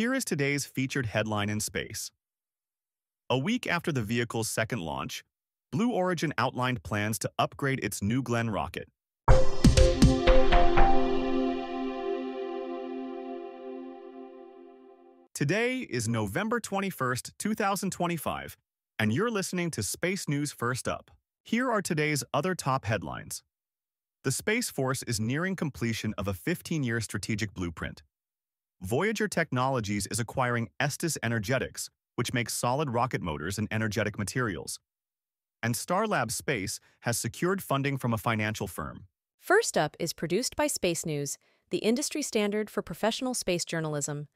Here is today's featured headline in space. A week after the vehicle's second launch, Blue Origin outlined plans to upgrade its New Glenn rocket. Today is November 21st, 2025, and you're listening to Space News First Up. Here are today's other top headlines. The Space Force is nearing completion of a 15-year strategic blueprint. Voyager Technologies is acquiring Estes Energetics, which makes solid rocket motors and energetic materials. And Starlab Space has secured funding from a financial firm. First Up is produced by Space News, the industry standard for professional space journalism.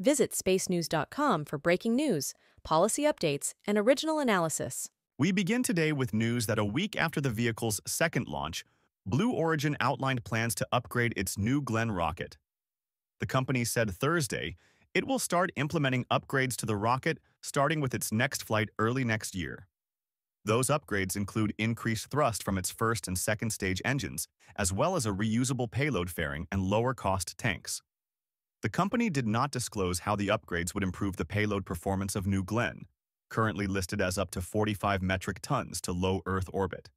Visit spacenews.com for breaking news, policy updates, and original analysis. We begin today with news that a week after the vehicle's second launch, Blue Origin outlined plans to upgrade its New Glenn rocket. The company said Thursday it will start implementing upgrades to the rocket starting with its next flight early next year. Those upgrades include increased thrust from its first and second stage engines, as well as a reusable payload fairing and lower-cost tanks. The company did not disclose how the upgrades would improve the payload performance of New Glenn, currently listed as up to 45 metric tons to low Earth orbit.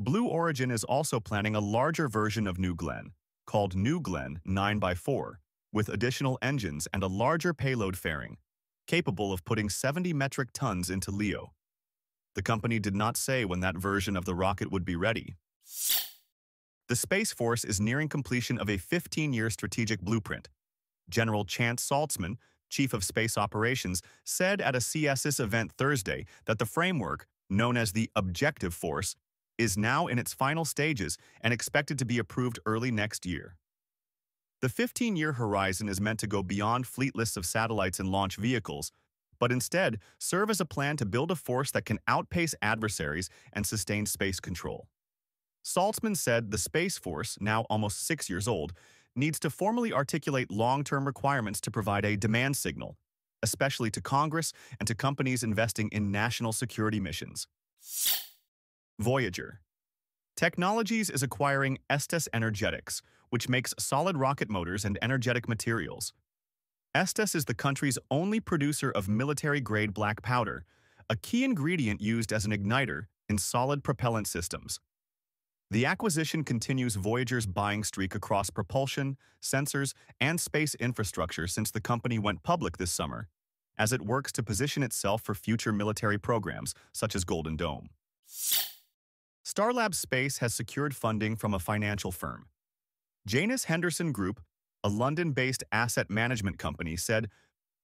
Blue Origin is also planning a larger version of New Glenn, called New Glenn 9x4, with additional engines and a larger payload fairing, capable of putting 70 metric tons into LEO. The company did not say when that version of the rocket would be ready. The Space Force is nearing completion of a 15-year strategic blueprint, General Chance Saltzman, Chief of Space Operations, said at a CSIS event Thursday that the framework, known as the Objective Force, is now in its final stages and expected to be approved early next year. The 15-year horizon is meant to go beyond fleet lists of satellites and launch vehicles, but instead serve as a plan to build a force that can outpace adversaries and sustain space control. Saltzman said the Space Force, now almost six years old, needs to formally articulate long-term requirements to provide a demand signal, especially to Congress and to companies investing in national security missions. Voyager Technologies is acquiring Estes Energetics, which makes solid rocket motors and energetic materials. Estes is the country's only producer of military-grade black powder, a key ingredient used as an igniter in solid propellant systems. The acquisition continues Voyager's buying streak across propulsion, sensors, and space infrastructure since the company went public this summer, as it works to position itself for future military programs, such as Golden Dome. Starlab Space has secured funding from a financial firm. Janus Henderson Group, a London-based asset management company, said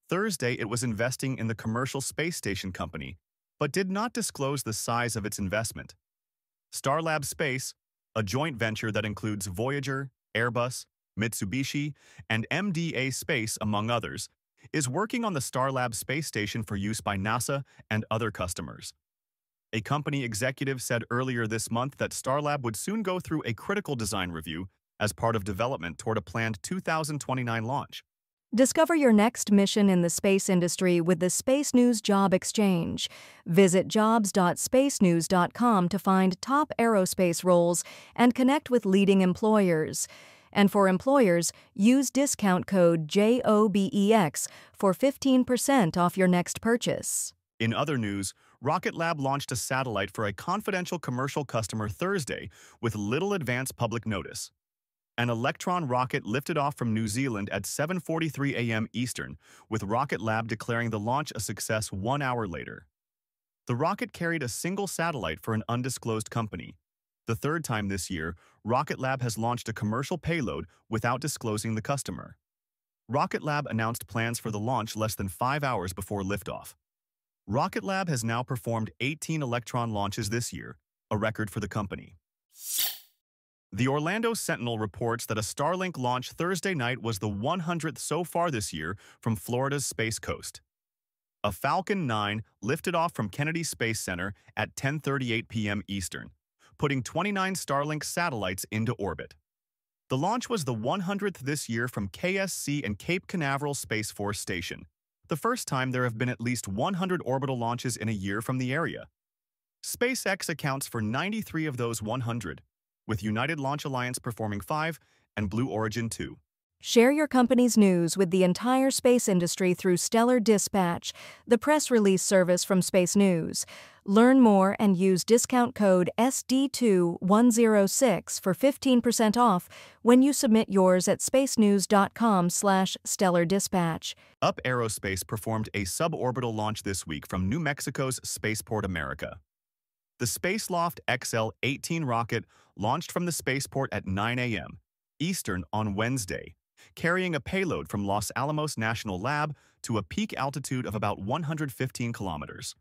Thursday it was investing in the commercial space station company, but did not disclose the size of its investment. Starlab Space, a joint venture that includes Voyager, Airbus, Mitsubishi, and MDA Space, among others, is working on the Starlab space station for use by NASA and other customers. A company executive said earlier this month that Starlab would soon go through a critical design review as part of development toward a planned 2029 launch. Discover your next mission in the space industry with the Space News Job Exchange. Visit jobs.spacenews.com to find top aerospace roles and connect with leading employers. And for employers, use discount code JOBEX for 15% off your next purchase. In other news, Rocket Lab launched a satellite for a confidential commercial customer Thursday with little advance public notice. An Electron rocket lifted off from New Zealand at 7.43 a.m. Eastern, with Rocket Lab declaring the launch a success one hour later. The rocket carried a single satellite for an undisclosed company. The third time this year, Rocket Lab has launched a commercial payload without disclosing the customer. Rocket Lab announced plans for the launch less than five hours before liftoff. Rocket Lab has now performed 18 Electron launches this year, a record for the company. The Orlando Sentinel reports that a Starlink launch Thursday night was the 100th so far this year from Florida's Space Coast. A Falcon 9 lifted off from Kennedy Space Center at 10.38 p.m. Eastern, putting 29 Starlink satellites into orbit. The launch was the 100th this year from KSC and Cape Canaveral Space Force Station, the first time there have been at least 100 orbital launches in a year from the area. SpaceX accounts for 93 of those 100, with United Launch Alliance performing 5 and Blue Origin 2. Share your company's news with the entire space industry through Stellar Dispatch, the press release service from Space News. Learn more and use discount code SD2106 for 15% off when you submit yours at spacenews.com/slash stellar dispatch. Up Aerospace performed a suborbital launch this week from New Mexico's Spaceport America. The Spaceloft XL-18 rocket launched from the spaceport at 9 a.m. Eastern on Wednesday, carrying a payload from Los Alamos National Lab to a peak altitude of about 115 kilometers.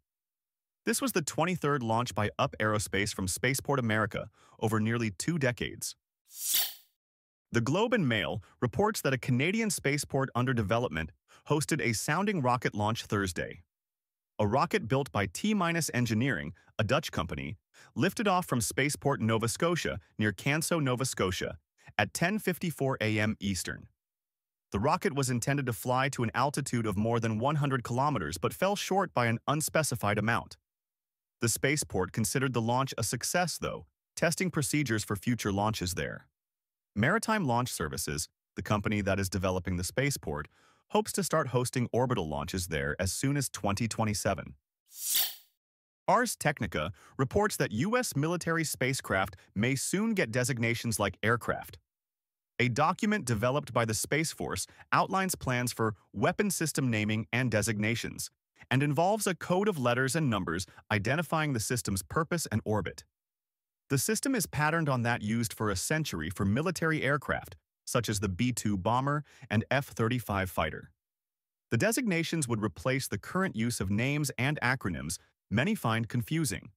This was the 23rd launch by Up Aerospace from Spaceport America over nearly two decades. The Globe and Mail reports that a Canadian spaceport under development hosted a sounding rocket launch Thursday. A rocket built by T-Minus Engineering, a Dutch company, lifted off from Spaceport Nova Scotia near Canso, Nova Scotia, at 10.54 a.m. Eastern. The rocket was intended to fly to an altitude of more than 100 kilometers but fell short by an unspecified amount. The spaceport considered the launch a success, though, testing procedures for future launches there. Maritime Launch Services, the company that is developing the spaceport, hopes to start hosting orbital launches there as soon as 2027. Ars Technica reports that U.S. military spacecraft may soon get designations like aircraft. A document developed by the Space Force outlines plans for weapon system naming and designations, and involves a code of letters and numbers identifying the system's purpose and orbit. The system is patterned on that used for a century for military aircraft, such as the B-2 bomber and F-35 fighter. The designations would replace the current use of names and acronyms many find confusing.